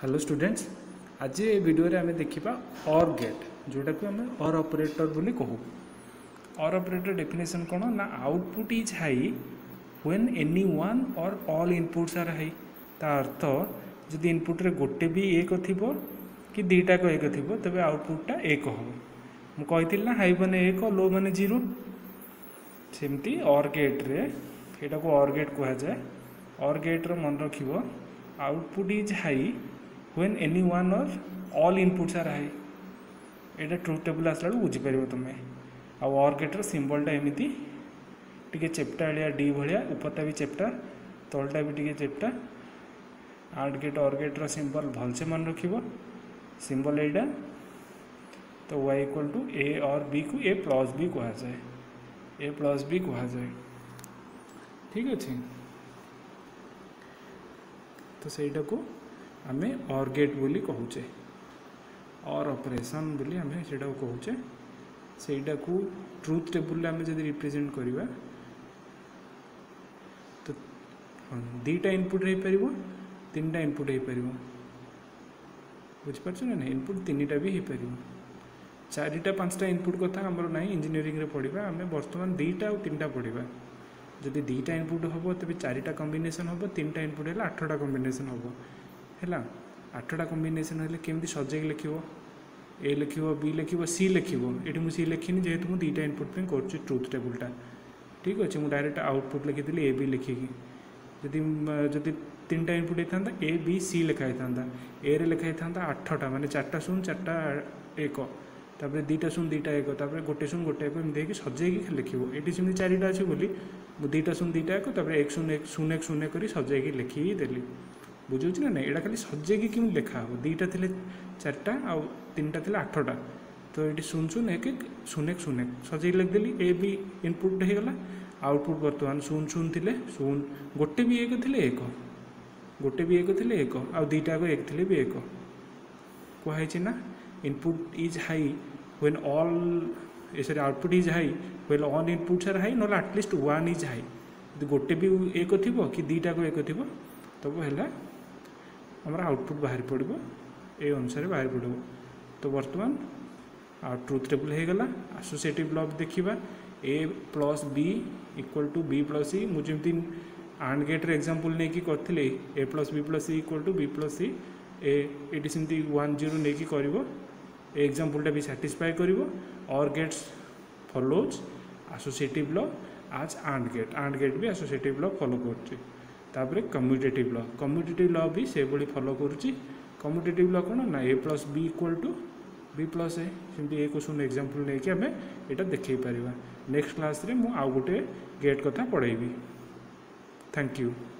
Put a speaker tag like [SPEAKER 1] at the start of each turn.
[SPEAKER 1] hello students आज ये video रे हमें देखिबा और गेट जोटा को हमें और ऑपरेटर बोली कहू और ऑपरेटर डेफिनेशन कौन ना output is high when any one or all inputs are high ता अर्थ जदि इनपुट रे गोटे भी एक थिबो कि दीटा को एक थी तेज आउटपुटा एक हम मु ना हाई माने एक लो माने जीरो सेमती और गेट रे एटा को और गेट कह जाय और गेट मन रखिबो output is high when any one or all inputs are high ये ट्रुथ टेबुल आस बुझीपर तुम्हें आ और गेट्र सिम्बलटा एमती टी चेप्टा भाया डी भाया उपरटा भी चेप्टा तलटा भी टी चेप्टा आर्ट गेट और गेट्र सिम्बल भलसे मन रखल यहाँ तो वाई इक्वल टू ए और बी को ए प्लस बी कह जाए ए प्लस बी कह जाए ठीक अच्छे तो सहीटा को आम अर्गेट बोली कहचे तो हाँ, और अपरेसन बोली आम से कहचे से ट्रुथ टेबुल आम जब रिप्रेजेंट करवा तो दुटा इनपुट हो पार तीन टा इनपुट हो पार बुझीपार ना इनपुट तीन टा भी हो पार चारिटा पांचटा इनपुट कथा आमर ना इंजिनियरिंग पढ़ा आम बर्तमान दुईटा और तीन टा पढ़ा जदि दुईटा इनपुट हम तेज चारिटा कम्बेसन हम तीन टा इनपुट है आठटा कम्बेसन हम ହେଲା ଆଠଟା କମ୍ବିନେସନ୍ ହେଲେ କେମିତି ସଜେଇକି ଲେଖିବ ଏ ଲେଖିବ ବି ଲେଖିବ ସି ଲେଖିବ ଏଠି ମୁଁ ସି ଲେଖିନି ଯେହେତୁ ମୁଁ ଦୁଇଟା ଇନପୁଟ୍ ପାଇଁ କରୁଛି ଟ୍ରୁଥ୍ ଟେବୁଲ୍ଟା ଠିକ୍ ଅଛି ମୁଁ ଡାଇରେକ୍ଟ ଆଉଟପୁଟ୍ ଲେଖିଥିଲି ଏ ବି ଲେଖିକି ଯଦି ଯଦି ତିନିଟା ଇନପୁଟ୍ ହେଇଥାନ୍ତା ଏ ବି ସି ଲେଖା ହେଇଥାନ୍ତା ଏରେ ଲେଖା ହେଇଥାନ୍ତା ଆଠଟା ମାନେ ଚାରିଟା ଶୂନ ଚାରିଟା ଏକ ତାପରେ ଦୁଇଟା ଶୂନ ଦୁଇଟା ଏକ ତାପରେ ଗୋଟେ ଶୂନ ଗୋଟେ ଏକ ଏମିତି ହେଇକି ସଜେଇକି ଲେଖିବ ଏଠି ସେମିତି ଚାରିଟା ଅଛି ବୋଲି ମୁଁ ଦୁଇଟା ଶୂନ ଦୁଇଟା ଏକ ତାପରେ ଏକ ଶୂନ ଏକ ଶୂନ ଏକ ଶୂନ ଏକ କରି ସଜେଇକି ଲେଖିକି ଦେଲି ବୁଝୁଛି ନା না ଏଇଟା ଖାଲି ସଜେଇକି କେମିତି ଲେଖାହେବ ଦୁଇଟା ଥିଲେ ଚାରିଟା ଆଉ ତିନିଟା ଥିଲେ ଆଠଟା ତ ଏଇଠି ଶୂନ ଶୂନ ଏକ ଏକ ଶୂନ ଏକ ଶୂନ ଏକ ସଜେଇକି ଲେଖିଦେଲି ଏ ବି ଇନପୁଟ ହେଇଗଲା ଆଉଟପୁଟ୍ ବର୍ତ୍ତମାନ ଶୂନ ଶୂନ ଥିଲେ ଶୂନ ଗୋଟେ ବି ଏକ ଥିଲେ ଏକ ଗୋଟେ ବି ଏକ ଥିଲେ ଏକ ଆଉ ଦୁଇଟାକ ଏକ ଥିଲେ ବି ଏକ କୁହାହେଇଛି ନା input is high when all A sorry output is high when one input sir high ନହେଲେ at least one is high ଯଦି ଗୋଟେ ବି ଏକ ଥିବ କି ଦୁଇଟାକ ଏକ ଥିବ তবে ହେଲା ଆମର ଆଉଟପୁଟ୍ ବାହାରି ପଡ଼ିବ ଏ ଅନୁସାରେ ବାହାରି ପଡ଼ିବ ତ ବର୍ତ୍ତମାନ ଆଉ ଟ୍ରୁଥ୍ ଟେବୁଲ୍ ହେଇଗଲା ଆସୋସିଏଟିଭ୍ ଲବ୍ ଦେଖିବା A plus B equal to B plus C ମୁଁ ଯେମିତି ଆଣ୍ଡ ଗେଟ୍ରେ ଏକ୍ଜାମ୍ପଲ୍ ନେଇକି କରିଥିଲି A plus B plus C equal to B plus C ଏ ଏଠି ସେମିତି ୱାନ୍ ଜିରୋ ନେଇକି କରିବ ଏ ଏକ୍ଜାମ୍ପଲ୍ଟା ବି ସାଟିସ୍ଫାଏ କରିବ or gates follows associative law as and gate and gate B associative law follow କରୁଛି ତାପରେ କମ୍ୟୁଟେଟିଭ୍ ଲ କମ୍ୟୁଟେଟିଭ୍ ଲ ବି ସେଭଳି ଫଲୋ କରୁଛି କମ୍ୟୁଟେଟିଭ୍ ଲ କ'ଣ ନା A plus B equal to B plus A ସେମିତି ଏକୁ ଶୂନ ଏକ୍ଜାମ୍ପଲ୍ ନେଇକି ଆମେ ଏଇଟା ଦେଖାଇ ପାରିବା ନେକ୍ସଟ କ୍ଲାସ୍ରେ ମୁଁ ଆଉ ଗୋଟେ ଗେଟ୍ କଥା ପଢ଼ାଇବି ଥ୍ୟାଙ୍କ ୟୁ